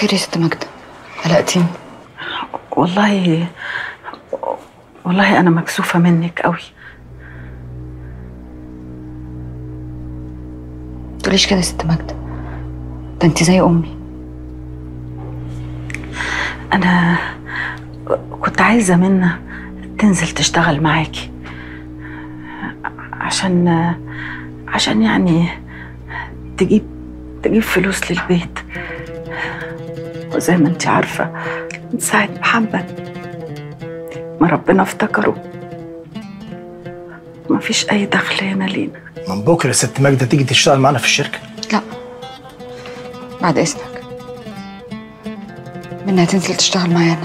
خير يا ست ماجدة قلقتيني. والله والله أنا مكسوفة منك قوي تقوليش كده يا ست ماجدة ده انت زي أمي. أنا كنت عايزة منى تنزل تشتغل معاكي. عشان عشان يعني تجيب تجيب فلوس للبيت. وزي ما انت عارفة من ساعة محمد ما ربنا افتكره. مفيش أي دخل هنا لينا. من بكرة ست ماجده تيجي تشتغل معانا في الشركة؟ لا. بعد إذنك. منها تنزل تشتغل معايا أنا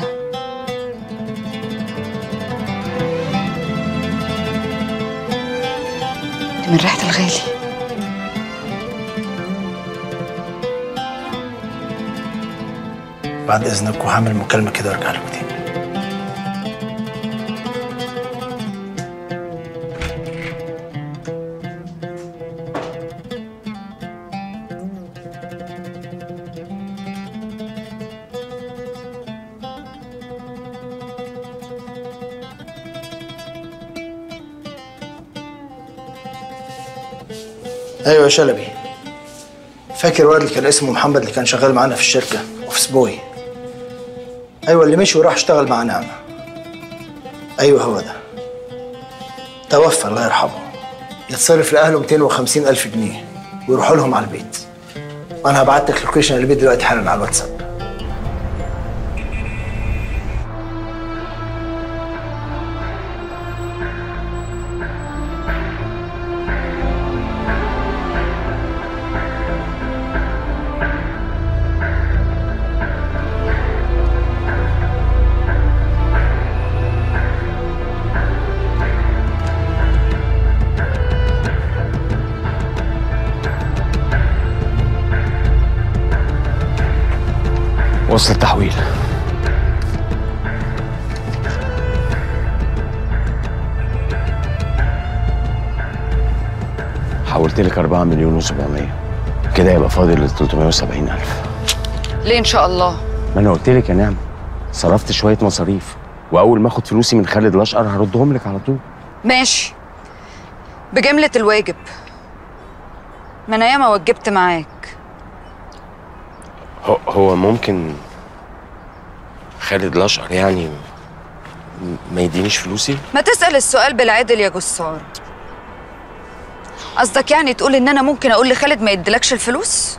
دي من ريحة الغالي. بعد إذنك وهعمل مكالمة كده وأرجع لكم تاني. أيوه يا شلبي. فاكر الواد اللي كان اسمه محمد اللي كان شغال معانا في الشركة office boy أيوه اللي مشي وراح اشتغل مع نعمة. أيوه هو ده. توفى الله يرحمه. يتصرف لأهله 250 ألف جنيه ويروحوا لهم على البيت. وأنا هبعت لك location البيت دلوقتي حالا على الواتساب. وصل التحويل. حولت لك 4 مليون و700 كده يبقى فاضل ال 370 ألف. ليه إن شاء الله؟ ما أنا قلت لك يا نعمة صرفت شوية مصاريف. وأول ما آخد فلوسي من خالد الأشقر هردهم لك على طول. ماشي. بجملة الواجب. ما أنا ياما وجبت معاك هو, هو ممكن خالد الأشقر يعني ما يدينيش فلوسي؟ ما تسأل السؤال بالعدل يا جسار. قصدك يعني تقول إن أنا ممكن أقول لخالد ما يديلكش الفلوس؟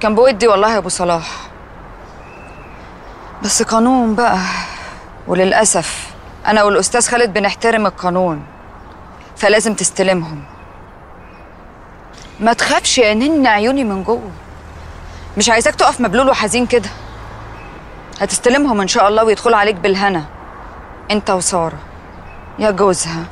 كان بودي والله يا أبو صلاح. بس قانون بقى وللأسف أنا والأستاذ خالد بنحترم القانون فلازم تستلمهم. ما تخافش يا نن عيوني من جوه. مش عايزاك تقف مبلول وحزين كده. هتستلمهم إن شاء الله ويدخلوا عليك بالهنا. أنت وسارة. يا جوزها.